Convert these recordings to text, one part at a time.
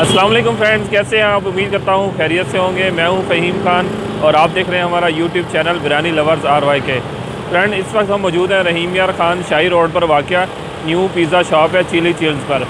वालेकुम फ्रेंड्स, कैसे हैं आप? उम्मीद करता हूँ खैरियत से होंगे। मैं हूँ फ़हीम खान और आप देख रहे हैं हमारा YouTube channel biryani lovers R Y K friend, इस वक्त हम मौजूद हैं रहीम यार खान शाही रोड पर वाक़ न्यू पिज़्ज़ा शॉप है चिली चिल्स पर।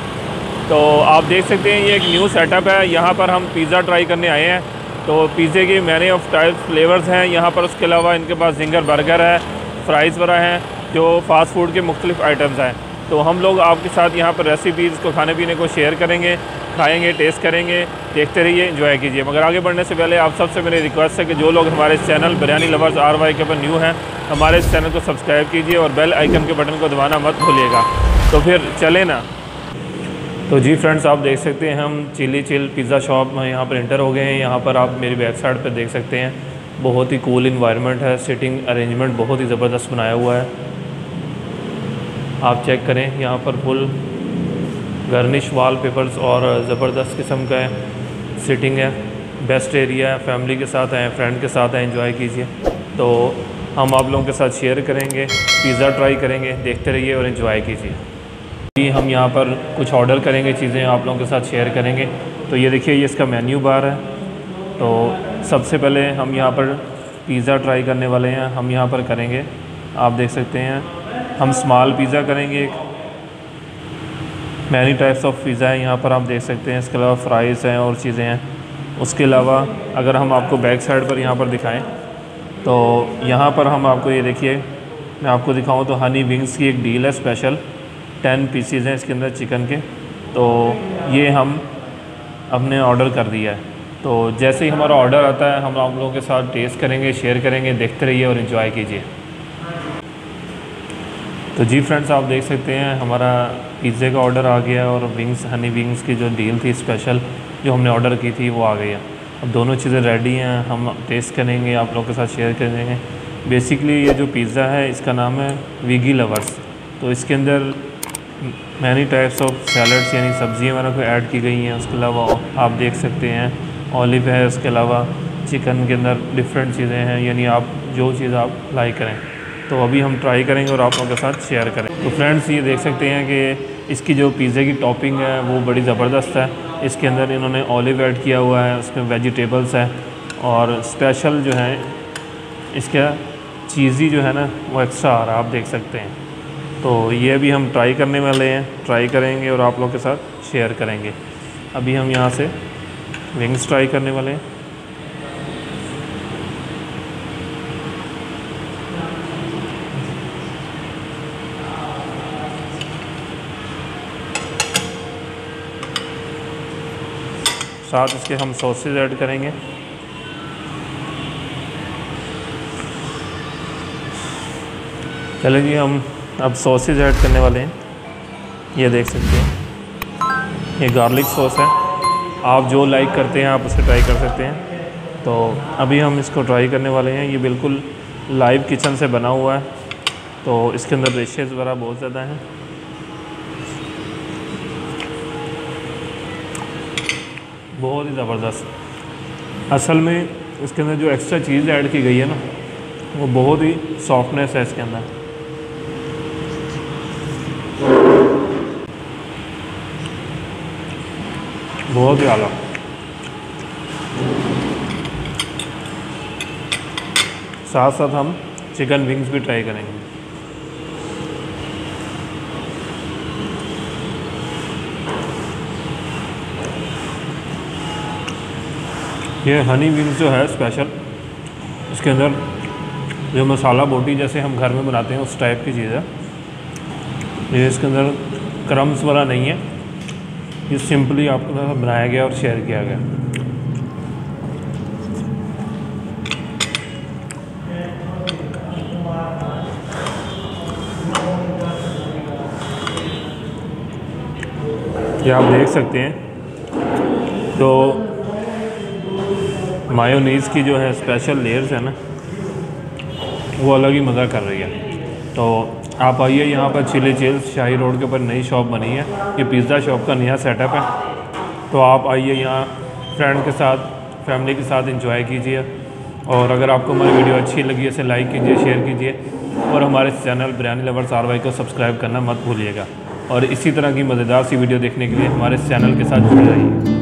तो आप देख सकते हैं, ये एक न्यू सेटअप है। यहाँ पर हम पिज़्ज़ा ट्राई करने आए हैं। तो पिज़्ज़े की मैनी ऑफ़ टाइप फ्लेवर्स हैं। यहाँ पर उसके अलावा इनके पास जिंगर बर्गर है फ्राइज़ वगैरह हैं, जो फास्ट फ़ूड के मुख्तलिफ़ आइटम्स हैं। तो हम लोग आपके साथ यहाँ पर रेसिपीज़ को, खाने पीने को शेयर करेंगे, खाएँगे टेस्ट करेंगे, देखते रहिए इन्जॉय कीजिए। मगर आगे बढ़ने से पहले आप सबसे मेरी रिक्वेस्ट है कि जो लोग हमारे channel biryani lovers R Y K ऊपर न्यू हैं, हमारे इस चैनल को सब्सक्राइब कीजिए और बेल आइकन के बटन को दबाना मत भूलिएगा। तो फिर चले ना। तो जी फ्रेंड्स आप देख सकते हैं हम चिली चिल पिज़्ज़ा शॉप में यहाँ पर इंटर हो गए हैं। यहाँ पर आप मेरी वेबसाइट पर देख सकते हैं। बहुत ही कूल इन्वायरमेंट है। सिटिंग अरेंजमेंट बहुत ही ज़बरदस्त बनाया हुआ है। आप चेक करें, यहाँ पर फुल गर्निश वाल पेपर्स और ज़बरदस्त किस्म का सिटिंग है। बेस्ट एरिया है फैमिली के साथ आए फ्रेंड के साथ आए इंजॉय कीजिए। तो हम आप लोगों के साथ शेयर करेंगे पिज़्ज़ा ट्राई करेंगे, देखते रहिए और इन्जॉय कीजिए। हम यहाँ पर कुछ ऑर्डर करेंगे, चीज़ें आप लोगों के साथ शेयर करेंगे। तो ये देखिए, ये इसका मेन्यू बार है। तो सबसे पहले हम यहाँ पर पिज़्ज़ा ट्राई करने वाले हैं। हम यहाँ पर करेंगे, आप देख सकते हैं। हम स्मॉल पिज़्ज़ा करेंगे एक। मैनी टाइप्स ऑफ़ पिज़्ज़ा है, यहाँ पर आप देख सकते हैं, इसके अलावा फ्राइज़ हैं और चीज़ें हैं। उसके अलावा अगर हम आपको बैक साइड पर यहाँ पर दिखाएँ तो यहाँ पर हम आपको ये देखिए, मैं आपको दिखाऊँ तो हनी विंग्स की एक डील है स्पेशल टेन पीसीज हैं इसके अंदर चिकन के। तो ये हम अपने ऑर्डर कर दिया है। तो जैसे ही हमारा ऑर्डर आता है, हम आप लोगों के साथ टेस्ट करेंगे शेयर करेंगे, देखते रहिए और इन्जॉय कीजिए। तो जी फ्रेंड्स, आप देख सकते हैं, हमारा पिज़्ज़े का ऑर्डर आ गया और विंग्स हनी विंग्स की जो डील थी स्पेशल जो हमने ऑर्डर की थी, वो आ गई है। अब दोनों चीज़ें रेडी हैं, हम टेस्ट करेंगे, आप लोगों के साथ शेयर करेंगे। बेसिकली ये जो पिज़्ज़ा है, इसका नाम है वीगी लवर्स तो इसके अंदर मैनी टाइप्स ऑफ़ सैलड्स यानी सब्ज़ियाँ वगैरह को ऐड की गई हैं, उसके अलावा आप देख सकते हैं ऑलिव है, उसके अलावा चिकन के अंदर डिफरेंट चीज़ें हैं, यानी आप जो चीज़ आप लाइक करें। तो अभी हम ट्राई करेंगे और आप लोगों के साथ शेयर करें। तो फ्रेंड्स ये देख सकते हैं कि इसकी जो पिज़्ज़े की टॉपिंग है, वो बड़ी ज़बरदस्त है। इसके अंदर इन्होंने ऑलिव ऐड किया हुआ है, उसमें वेजिटेबल्स है और स्पेशल जो है, इसका चीज़ी जो है ना, वो एक्स्ट्रा आ रहा है, आप देख सकते हैं। तो ये भी हम ट्राई करने वाले हैं ट्राई करेंगे और आप लोगों के साथ शेयर करेंगे। अभी हम यहाँ से विंग्स ट्राई करने वाले हैं। साथ इसके हम सॉसेज ऐड करेंगे। चलें हम अब सॉसेज ऐड करने वाले हैं। ये देख सकते हैं। ये गार्लिक सॉस है। आप जो लाइक करते हैं, आप उसे ट्राई कर सकते हैं। तो अभी हम इसको ट्राई करने वाले हैं। ये बिल्कुल लाइव किचन से बना हुआ है। तो इसके अंदर रेशेज़ वगैरह बहुत ज़्यादा हैं। बहुत ही ज़बरदस्त। असल में इसके अंदर जो एक्स्ट्रा चीज़ ऐड की गई है ना, वो बहुत ही सॉफ्टनेस है इसके अंदर। बहुत ही आला। साथ साथ हम चिकन विंग्स भी ट्राई करेंगे। ये हनी विंग्स जो है स्पेशल इसके अंदर जो मसाला बोटी जैसे हम घर में बनाते हैं, उस टाइप की चीज़ है। ये इसके अंदर क्रम्स वाला नहीं है। ये सिंपली आपको बनाया गया और शेयर किया गया। ये आप देख सकते हैं। तो मायोनीज़ की जो है स्पेशल लेयर्स है ना, वो अलग ही मज़ा कर रही है। तो आप आइए यहाँ पर चिली चिल्स शाही रोड के ऊपर नई शॉप बनी है। ये पिज़्ज़ा शॉप का नया सेटअप है। तो आप आइए यहाँ फ्रेंड के साथ फैमिली के साथ इंजॉय कीजिए। और अगर आपको हमारी वीडियो अच्छी लगी इसे लाइक कीजिए शेयर कीजिए। और हमारे चैनल बिरयानी लवर्स आरवाई को सब्सक्राइब करना मत भूलिएगा। और इसी तरह की मज़ेदार सी वीडियो देखने के लिए हमारे चैनल के साथ जुड़े रहिए।